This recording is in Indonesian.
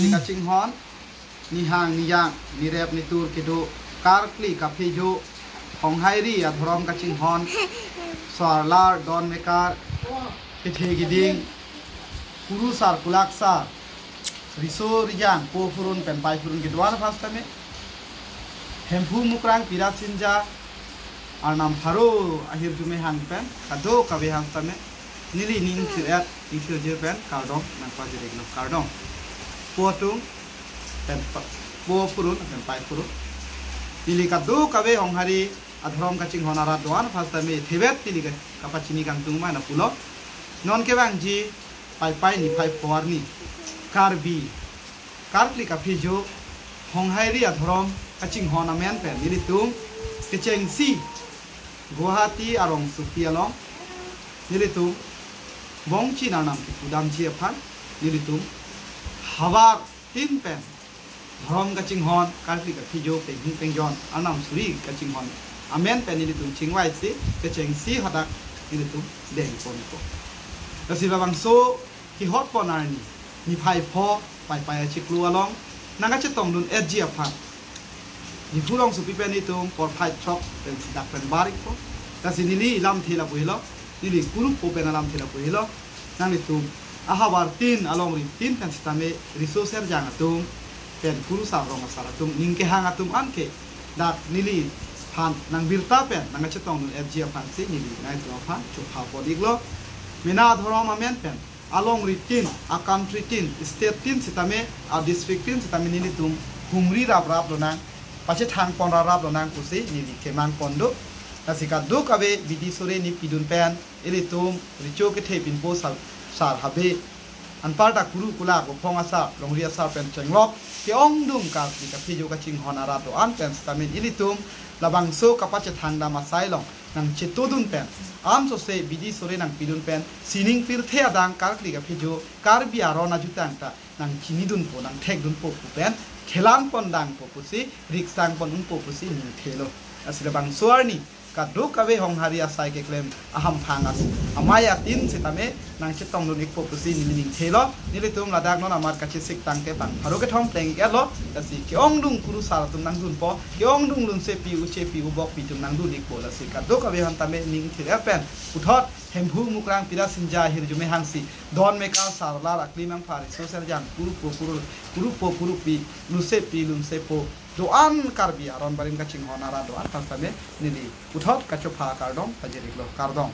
ni ka ching hon ni hang ni yang ni rep ni tur kidu kar kli ka phi jo hong hai ri a throm ka ching hon swar lar don mekar ke the giding puru sar kulak sar riso rijang po furun pen pai furun gidwan fasta me hempu mukrang pira sinja আর নাম ফারো আহির তুমি হাং পেন কাদো কাবে হাং তামে nili ning chu at ing chu je pen kardom na pa regno kardom po tung purun pen pai purun nili ka do ka be hong hari adhrom ka ching honara doan phasta me thebet tili ka kapachini kang tung pulo non ke bang ji pai pai ni pai por ni. Kar bi ka hong hari adhrom ka ching hona men pen nili tung. Ke cheng si guwahati arong supi along nili tung. Bong chi na nam ki kudam chi aphan nilitum hawa tin pen dhrom ka ching hon kal ki ka phijo pe hing peng jon anam suri ka ching hon amen pen nilitum ching wai si ka cheng si hadak nilitum deng pon ko ta si bang so ki hot pon ar ni ni phai pho pai pai chi klu along nanga che tong dun et ji aphan ni fulong su pi pen nitum por phai chok pen dak pen barik ko ta si nili lam thila builo nili kuru po pen alam thila po hilo nang itu ahabar tin along ri tin kan stame resource jang atum pen kuru sa rong asara tum ningke hang atum anke dat nili phan nang birta pen nang chetong nun fg phan si nili nai to phan chu pha po diglo mina dhorom amen pen along ri tin a country tin state tin sitame a district tin sitame nili tum humri rap rap lo nang pache thang pon rap lo nang kusi nili kemang pondo nasika duk abe bidi sore ni pidun pen ele tum richo ke the pin po sal sar habe. An parta kuru kula ko phong asa longria sa pen chenglok ke ong dung ka ti ka phi jo ka ching hon ara to an pen stamin ili tum labang so ka pa che thang da ma sai long, nang che to dun pen. Am so se bidi sore nang pidun pen, sining pir the adang kar kli ka phi jo kar bi aro na jutang ta, nang chini dun po, nang thek dun po pu pen. Khelang pon dang po phusi rik sang pon un po pusi ni thelo asile bang suarni kadu kawe hong hari asai ke klem aham phangas amaya tin sitame nang chitong lu nikpo pusi ni ning thelo nile tum ladak non amar kachi sik tang ke bang haro ke thong teng ke lo kasi ke ong dung kuru sar tum nang dun po ke ong dung lun se pi u che pi u bok pi tum nang dun nikpo la si kadu kawe han tame ning thile pen uthot हेम्भु मुकरांग पिला सिंजा हिर जुमे हांसी दोन मेका का सारला रखली मैं फारे सो सर पुरु पो पुरु पुरु पो पुरु पी लुसे पी लुसे पो दो आन कर भी आरोन बरिंग का चिंगो नारा दो आन फंसा में निली उठाओ कचो फा कर फजे लिख लो कर दों